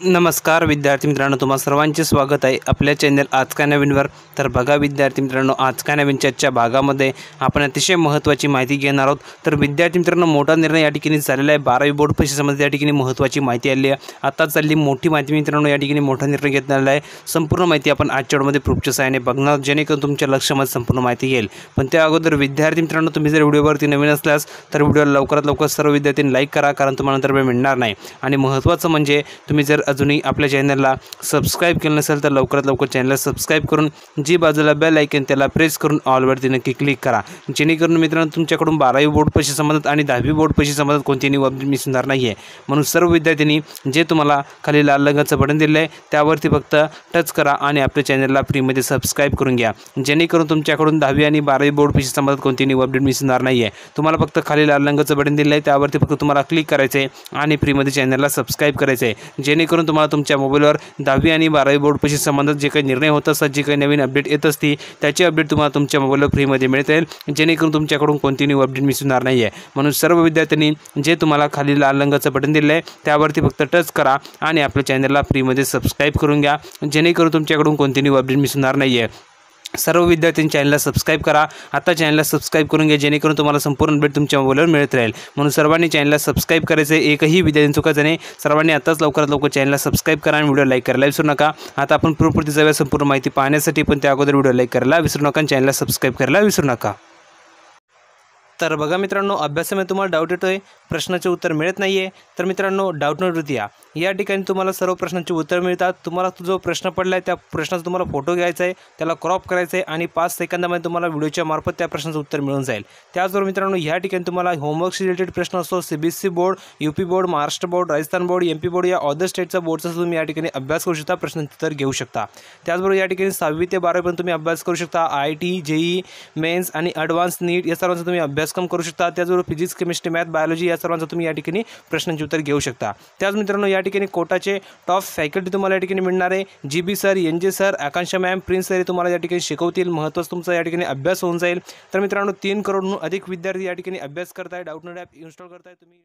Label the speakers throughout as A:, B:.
A: नमस्कार विद्यार्थी मित्रांनो तुम्हा सर्वांचे स्वागत आहे आपल्या चॅनल आजका नवीनवर. तर बघा विद्यार्थी मित्रांनो आज काय नवीन चर्चा भागामध्ये आपण अतिशय महत्त्वाची माहिती घेणार आहोत. तर विद्यार्थी मित्रांनो मोठा निर्णय या ठिकाणी झालेला आहे. बारावी बोर्ड परीक्षेसंबंधी या ठिकाणी महत्त्वाची माहिती आली आहे. आता चालली मोठी माहिती मित्रांनो या ठिकाणी मोठा निर्णय घेतला आलेला आहे. संपूर्ण माहिती आपण आजच्या वेळमध्ये प्रूफच्या सहाय्याने बघणार जेणेकरून तुमच्या लक्षामध्ये संपूर्ण माहिती येईल. पण त्या अगोदर विद्यार्थी मित्रांनो तुम्ही जर व्हिडिओवरती नवीन असल्यास तर व्हिडिओला लवकरात लवकर सर्व विद्यार्थ्यांनी लाईक करा कारण तुम्हाला नंतर वेळ मिळणार नाही. आणि महत्त्वाचं म्हणजे तुम्ही जर अजूनही आपल्या चॅनलला सबस्क्राईब केलं नसेल तर लवकरात लवकर चॅनलला सबस्क्राईब करून जी बाजूला बेल ऐकेन त्याला प्रेस करून ऑलवरती नक्की क्लिक करा. जेणेकरून मित्रांनो तुमच्याकडून बारावी बोर्ड पैसे संबंधात आणि दहावी बोर्ड पैसे संबंधात कोणतीही अपडेट मिस होणार नाही आहे म्हणून सर्व विद्यार्थ्यांनी जे तुम्हाला खाली लाल रंगाचं बटन दिलं आहे त्यावरती फक्त टच करा आणि आपल्या चॅनलला फ्रीमध्ये सबस्क्राईब करून घ्या. जेणेकरून तुमच्याकडून दहावी आणि बारावी बोर्ड पैसे संबंधात कोणतीही अपडेट मिस होणार नाही आहे तुम्हाला फक्त खाली लाल रंगाचं बटन दिलं आहे त्यावरती फक्त तुम्हाला क्लिक करायचं आहे आणि फ्रीमध्ये चॅनलला सबस्क्राईब करायचं आहे जेणेकरून तुम्हाला तुमच्या मोबाईलवर दहावी आणि बारावी बोर्डपाशी संबंधित जे काही निर्णय होत असतात जे काही नवीन अपडेट येत असते त्याची अपडेट तुम्हाला तुमच्या मोबाईलवर फ्रीमध्ये मिळते जेणेकरून तुमच्याकडून कोणतीही अपडेट मिस होणार नाही आहे म्हणून सर्व विद्यार्थ्यांनी जे तुम्हाला खाली लाल रंगाचं बटन दिलं आहे त्यावरती फक्त टच करा आणि आपल्या चॅनलला फ्रीमध्ये सबस्क्राईब करून घ्या. जेणेकरून तुमच्याकडून कोणतीही अपडेट मिस होणार नाही आहे सर्व विद्यार्थ्यांनी चॅनलला सबस्क्राईब करा. आता चॅनलला सबस्क्राईब करून घ्या जेणेकरून तुम्हाला संपूर्ण अपडेट तुमच्या मोबाईलवर मिळत राहील. म्हणून सर्वांनी चॅनलला सबस्क्राईब करायचं एकही विद्यार्थी चुकायचं नाही. सर्वांनी आताच लवकरात लवकर चॅनलला सबस्क्राईब करा आणि व्हिडिओ लाईक करायला विसरू नका. आता आपण पूर्वपूर्ती जाऊया संपूर्ण माहिती पाहण्यासाठी पण त्या अगोदर व्हिडिओ लाईक करायला विसरू नका आणि चॅनलला सबस्क्राईब करायला विसरू नका. तर बघा मित्रांनो अभ्यासामध्ये तुम्हाला डाऊट येतो आहे प्रश्नाचे उत्तर मिळत नाही आहे तर मित्रांनो डाऊट नोट या. या ठिकाणी तुम्हाला सर्व प्रश्नांचे उत्तर मिळतात. तुम्हाला जो प्रश्न पडला आहे त्या प्रश्नाचा तुम्हाला फोटो घ्यायचा आहे त्याला क्रॉप करायचं आहे आणि पाच सेकंदामध्ये तुम्हाला व्हिडिओच्या मार्फत त्या प्रश्नाचं उत्तर मिळून जाईल. त्याचबरोबर मित्रांनो या ठिकाणी तुम्हाला होमवर्कशी रिलेटेड प्रश्न असतो. C B S C board U P board Maharashtra board Rajasthan board M P board या अदर स्टेटचा बोर्डचा तुम्ही या ठिकाणी अभ्यास करू शकता प्रश्नांचे उत्तर घेऊ शकता. त्याचबरोबर या ठिकाणी सहावी ते बारावीपर्यंत तुम्ही अभ्यास करू शकता. आय टी जेई मेन्स आणि ॲडव्हान्स नीट या सर्वांचा तुम्ही अभ्यास अभ्यासक्रम करू शकता. त्याचबरोबर फिजिक्स केमिस्ट्री मॅथ बायोलॉजी या सर्वांचा तुम्ही या ठिकाणी प्रश्नांची उत्तर घेऊ शकता. त्याच मित्रांनो या ठिकाणी कोटाचे टॉप फॅकल्टी तुम्हाला या ठिकाणी मिळणार आहे. G B sir N J sir Akanksha ma'am Prince sir हे तुम्हाला या ठिकाणी शिकवतील. महत्त्वाचं तुमचा या ठिकाणी अभ्यास होऊन जाईल. तर मित्रांनो तीन करोडहून अधिक विद्यार्थी या ठिकाणी अभ्यास करताय डाऊटनोड ॲप इन्स्टॉल करताय तुम्ही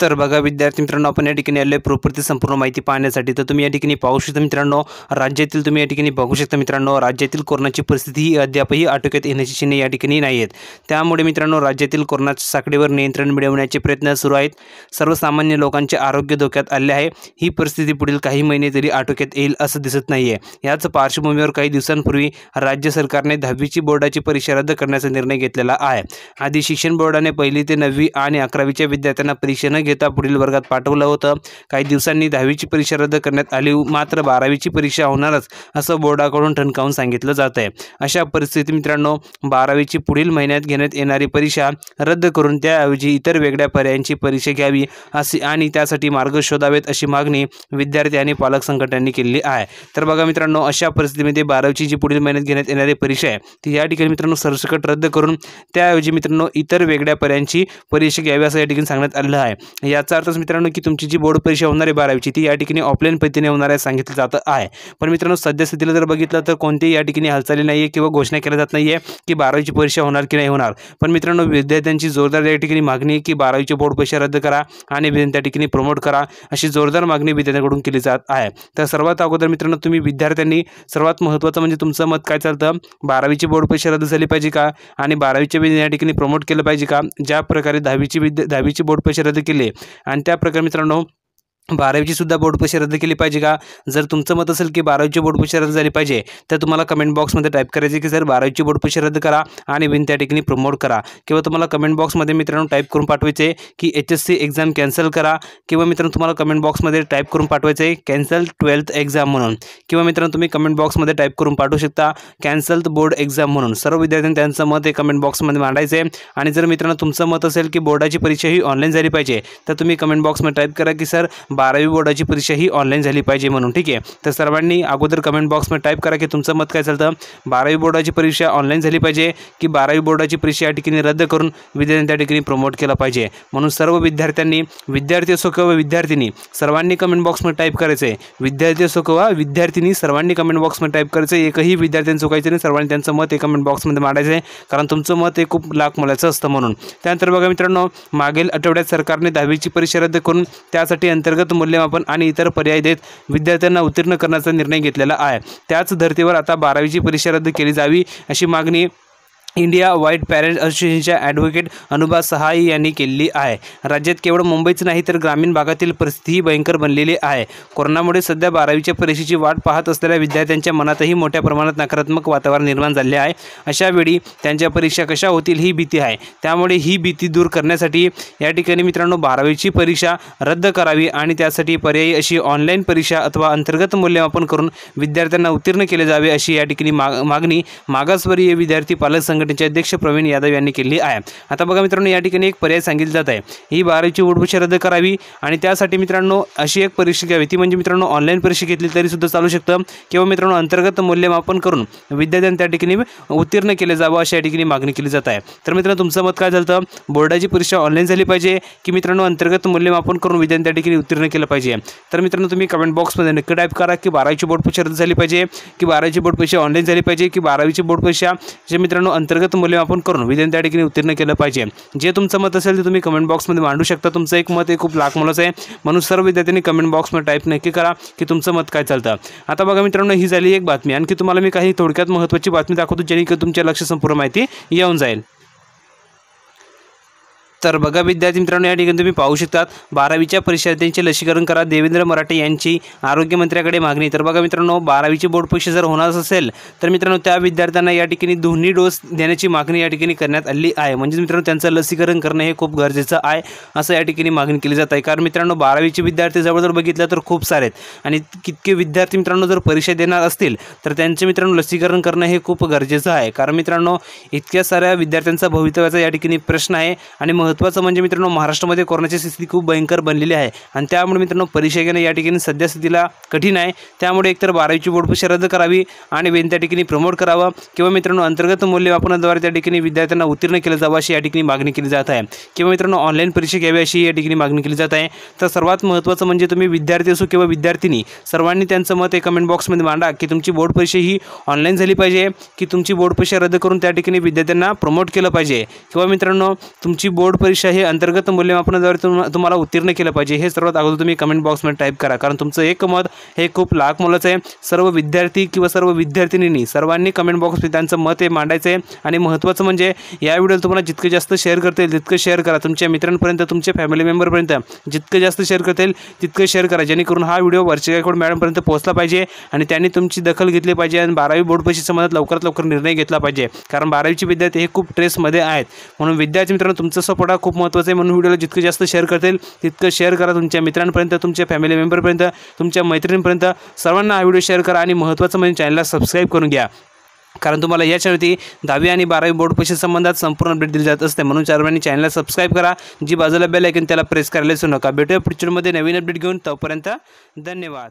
A: तर बघा विद्यार्थी मित्रांनो आपण या ठिकाणी आले प्रॉपर्टी संपूर्ण माहिती पाहण्यासाठी. तर तुम्ही या ठिकाणी पाहू शकता मित्रांनो राज्यातील तुम्ही या ठिकाणी बघू शकता मित्रांनो राज्यातील कोरोनाची परिस्थिती ही अद्यापही आटोक्यात येण्याची चिन्हे या ठिकाणी नाही आहेत. त्यामुळे मित्रांनो राज्यातील कोरोनाच्या साखळीवर नियंत्रण मिळवण्याचे प्रयत्न सुरू आहेत. सर्वसामान्य लोकांचे आरोग्य धोक्यात आले आहे. ही परिस्थिती पुढील काही महिने तरी आटोक्यात येईल असं दिसत नाही आहे याच पार्श्वभूमीवर काही दिवसांपूर्वी राज्य सरकारने दहावीची बोर्डाची परीक्षा रद्द करण्याचा निर्णय घेतलेला आहे. आधी शिक्षण बोर्डाने पहिली ते नववी आणि अकरावीच्या विद्यार्थ्यांना परीक्षा न घेता पुढील वर्गात पाठवलं होतं. काही दिवसांनी दहावीची परीक्षा रद्द करण्यात आली. मात्र बारावीची परीक्षा होणारच असं बोर्डाकडून ठणकावून सांगितलं जात आहे अशा परिस्थितीत मित्रांनो बारावीची पुढील महिन्यात घेण्यात येणारी परीक्षा रद्द करून त्याऐवजी इतर वेगळ्या पर्यायांची परीक्षा घ्यावी अशी आणि त्यासाठी मार्ग शोधावेत अशी मागणी विद्यार्थी आणि पालक संघटनांनी केलेली आहे. तर बघा मित्रांनो अशा परिस्थितीमध्ये बारावीची जी पुढील महिन्यात घेण्यात येणारी परीक्षा आहे ती या ठिकाणी मित्रांनो सरसकट रद्द करून त्याऐवजी मित्रांनो इतर वेगळ्या पर्यायांची परीक्षा घ्यावी असं या ठिकाणी सांगण्यात आलं आहे. याचा अर्थच मित्रांनो की तुमची जी बोर्ड परीक्षा होणार आहे बारावीची ती या ठिकाणी ऑफलाईन पद्धतीने होणार आहे सांगितलं जातं आहे. पण मित्रांनो सद्यस्थितीला जर बघितलं तर कोणतीही या ठिकाणी हालचाली नाही आहे किंवा घोषणा केल्या जात नाही आहे की बारावीची परीक्षा होणार की नाही होणार. पण मित्रांनो विद्यार्थ्यांची जोरदार या ठिकाणी मागणी आहे की बारावीची बोर्ड परीक्षा रद्द करा आणि त्या ठिकाणी प्रमोट करा अशी जोरदार मागणी विद्यार्थ्यांकडून केली जात आहे. तर सर्वात अगोदर मित्रांनो तुम्ही विद्यार्थ्यांनी सर्वात महत्त्वाचं म्हणजे तुमचं मत काय चालतं? बारावीची बोर्ड परीक्षा रद्द झाली पाहिजे का? आणि बारावीच्या विद्या या ठिकाणी प्रमोट केलं पाहिजे का? ज्या प्रकारे दहावीची विद्या दहावीची बोर्ड परीक्षा रद्द केली आणि त्या प्रकारे मित्रांनो बारावीची सुद्धा बोर्ड परीक्षा रद्द केली पाहिजे का? जर तुमचं मत असेल की बारावीची बोर्ड परीक्षा रद्द झाली पाहिजे तर तुम्हाला कमेंट बॉक्समध्ये टाईप करायचे की सर बारावीची बोर्ड परीक्षा रद्द करा आणि विन त्या ठिकाणी प्रमोट करा. किंवा तुम्हाला कमेंट बॉक्समध्ये मित्रांनो टाईप करून पाठवायचे की H S C exam cancel करा. किंवा मित्रांनो तुम्हाला कमेंट बॉक्समध्ये टाईप करून पाठवायचे कॅन्सल ट्वेल्थ एक्झाम म्हणून. किंवा मित्रांनो तुम्ही कमेंट बॉक्समध्ये टाईप करून पाठवू शकता कॅन्सल बोर्ड एक्झाम म्हणून. सर्व विद्यार्थ्यांनी त्यांचं मत हे कमेंट बॉक्समध्ये मांडायचं आणि जर मित्रांनो तुमचं मत असेल की बोर्डाची परीक्षा ही ऑनलाईन झाली पाहिजे तर तुम्ही कमेंट बॉक्समध्ये टाईप करा की सर बारावी बोर्डाची परीक्षा ही ऑनलाईन झाली पाहिजे म्हणून. ठीक आहे? तर सर्वांनी अगोदर कमेंट बॉक्समध्ये टाईप करा की तुमचं मत काय चालतं. बारावी बोर्डाची परीक्षा ऑनलाईन झाली पाहिजे की बारावी बोर्डाची परीक्षा या ठिकाणी रद्द करून विद्यार्थ्यांनी त्या ठिकाणी प्रमोट केलं पाहिजे. म्हणून सर्व विद्यार्थ्यांनी विद्यार्थी असो किंवा विद्यार्थिनी सर्वांनी कमेंट बॉक्समध्ये टाईप करायचं आहे विद्यार्थी असो किंवा विद्यार्थिनी सर्वांनी कमेंट बॉक्समध्ये टाईप करायचं आहे एकही विद्यार्थ्यांनी चुकायचं नाही सर्वांनी त्यांचं मत हे कमेंट बॉक्समध्ये मांडायचं आहे कारण तुमचं मत हे खूप लाख मुलाचं असतं म्हणून. त्यानंतर बघा मित्रांनो मागील आठवड्यात सरकारने दहावीची परीक्षा रद्द करून त्यासाठी अंतर्गत अंतर्गत मूल्यमापन आणि इतर पर्याय देत विद्यार्थ्यांना उत्तीर्ण करण्याचा निर्णय घेतलेला आहे. त्याच धर्तीवर आता बारावीची परीक्षा रद्द केली जावी अशी मागणी इंडिया वाईट पॅरेंट्स असोसिएशनच्या ॲडव्होकेट अनुभा सहाय यांनी केलेली आहे. राज्यात केवळ मुंबईच नाही तर ग्रामीण भागातील परिस्थितीही भयंकर बनलेली आहे. कोरोनामुळे सध्या बारावीच्या परीक्षेची वाट पाहत असलेल्या विद्यार्थ्यांच्या मनातही मोठ्या प्रमाणात नकारात्मक वातावरण निर्माण झाले आहे. अशा वेळी त्यांच्या परीक्षा कशा होतील ही भीती आहे. त्यामुळे ही भीती दूर करण्यासाठी या ठिकाणी मित्रांनो बारावीची परीक्षा रद्द करावी आणि त्यासाठी पर्यायी अशी ऑनलाईन परीक्षा अथवा अंतर्गत मूल्यमापन करून विद्यार्थ्यांना उत्तीर्ण केले जावे अशी या ठिकाणी माग मागणी मागासवर्गीय विद्यार्थी पालक संघटना संघटनेचे अध्यक्ष प्रवीण यादव यांनी केली आहे. आता बघा मित्रांनो या ठिकाणी एक पर्याय सांगितला जात आहे. ही बारावीची बोर्ड रद्द करावी आणि त्यासाठी मित्रांनो अशी एक परीक्षा घ्यावी. ती म्हणजे मित्रांनो ऑनलाईन परीक्षा घेतली तरी सुद्धा चालू शकतं. किंवा मित्रांनो अंतर्गत मूल्यमापन करून विद्यार्थ्यांना त्या ठिकाणी उत्तीर्ण केले जावं अशा या ठिकाणी मागणी केली जात आहे. तर मित्रांनो तुमचं मत काय झालं? बोर्डाची परीक्षा ऑनलाईन झाली पाहिजे की मित्रांनो अंतर्गत मूल्यमापन करून विद्यार्थ्या ठिकाणी उत्तीर्ण केलं पाहिजे? तर मित्रांनो तुम्ही कमेंट बॉक्समध्ये नक्की टाईप करा की बारावीची बोर्ड परीक्षा रद्द झाली पाहिजे की बारावीची बोर्ड परीक्षा ऑनलाईन झाली पाहिजे की बारावीची बोर्ड परीक्षा जे मित्रांनो अंतर्गत मूल्यमापन करून विद्यार्थी त्या ठिकाणी उत्तीर्ण केलं पाहिजे. जे तुमचं मत असेल ते तुम्ही कमेंट बॉक्समध्ये मांडू शकता. तुमचं एक मत हे खूप लाख मोलाचं आहे. म्हणून सर्व विद्यार्थ्यांनी कमेंट बॉक्समध्ये टाईप नक्की करा की तुमचं मत काय चालतं. आता बघा मित्रांनो ही झाली एक बातमी. आणखी तुम्हाला मी काही थोडक्यात महत्त्वाची बातमी दाखवतो जेणेकरून तुमच्या लक्ष संपूर्ण माहिती येऊन जाईल. तर बघा विद्यार्थी मित्रांनो या ठिकाणी तुम्ही पाहू शकतात बारावीच्या परीक्षार्थ्यांचे लसीकरण करा. देवेंद्र मराठे यांची आरोग्यमंत्र्याकडे मागणी. तर बघा मित्रांनो बारावीची बोर्ड परीक्षा जर होणार असेल तर मित्रांनो त्या विद्यार्थ्यांना या ठिकाणी दोन्ही डोस देण्याची मागणी या ठिकाणी करण्यात आली आहे. म्हणजे मित्रांनो त्यांचं लसीकरण करणं हे खूप गरजेचं आहे असं या ठिकाणी मागणी केली जात आहे. कारण मित्रांनो बारावीचे विद्यार्थी जवळ बघितलं तर खूप सारे आहेत. आणि कितके विद्यार्थी मित्रांनो जर परीक्षा देणार असतील तर त्यांचे मित्रांनो लसीकरण करणं हे खूप गरजेचं आहे. कारण मित्रांनो इतक्या साऱ्या विद्यार्थ्यांचा भवितव्याचा या ठिकाणी प्रश्न आहे. आणि महत्त्वाचं म्हणजे मित्रांनो महाराष्ट्रामध्ये कोरोनाची स्थिती खूप भयंकर बनलेली आहे. आणि त्यामुळे मित्रांनो परीक्षा घेणं या ठिकाणी सध्या स्थितीला कठीण आहे. त्यामुळे एकतर बारावीची बोर्ड परीक्षा रद्द करावी आणि वेन त्या ठिकाणी प्रमोट करावं किंवा मित्रांनो अंतर्गत मूल्यमापनाद्वारे त्या ठिकाणी विद्यार्थ्यांना उत्तीर्ण केलं जावं अशी या ठिकाणी मागणी केली जात आहे. किंवा मित्रांनो ऑनलाईन परीक्षा घ्यावी अशी या ठिकाणी मागणी केली जात आहे. तर सर्वात महत्त्वाचं म्हणजे तुम्ही विद्यार्थी असो किंवा विद्यार्थिनी सर्वांनी त्यांचं मत हे कमेंट बॉक्समध्ये मांडा की तुमची बोर्ड परीक्षा ही ऑनलाईन झाली पाहिजे की तुमची बोर्ड परीक्षा रद्द करून त्या ठिकाणी विद्यार्थ्यांना प्रमोट केलं पाहिजे. किंवा मित्रांनो तुमची बोर्ड परीक्षा हे अंतर्गत मूल्यमापनाद्वारे तुम तुम्हाला उत्तीर्ण केलं पाहिजे. हे सर्वात अगोदर तुम्ही कमेंट बॉक्समध्ये टाईप करा. कारण तुमचं एक मत हे खूप लाख मोलाचं आहे. सर्व विद्यार्थी किंवा सर्व विद्यार्थिनींनी सर्वांनी कमेंट बॉक्समध्ये त्यांचं मत हे मांडायचं आहे. आणि महत्त्वाचं म्हणजे या व्हिडिओला तुम्हाला जितकं जास्त शेअर करता येईल तितकं शेअर करा. तुमच्या मित्रांपर्यंत तुमच्या फॅमिली मेंबरपर्यंत जितकं जास्त शेअर करता येईल तितकं शेअर करा. जेणेकरून हा व्हिडिओ वर्षगायकवाड मॅडमपर्यंत पोहोचला पाहिजे आणि त्यांनी तुमची दखल घेतली पाहिजे आणि बारावी बोर्ड परीक्षेच्या लवकरात लवकर निर्णय घेतला पाहिजे. कारण बारावीचे विद्यार्थी हे खूप ट्रेसमध्ये आहेत. म्हणून विद्यार्थी मित्रांनो तुमचं सपोर्ट हा खूप महत्त्वाचा आहे म्हणून व्हिडिओला जितकं जास्त शेअर करतील तितकं शेअर करा तुमच्या मित्रांपर्यंत तुमच्या फॅमिली मेंबरपर्यंत तुमच्या मैत्रिणींपर्यंत. सर्वांना हा व्हिडिओ शेअर करा आणि महत्त्वाचं म्हणजे चॅनलला सबस्क्राईब करून घ्या. कारण तुम्हाला याच्यावरती दहावी आणि बारावी बोर्ड परीक्षे संबंधात संपूर्ण अपडेट दिली जात असते. म्हणून चारवानी चॅनलला सबस्क्राईब करा. जी बाजूला बेल ऐकून त्याला प्रेस करायला विसरू नका. भेटूया पुढच्या नवीन अपडेट घेऊन. तोपर्यंत धन्यवाद.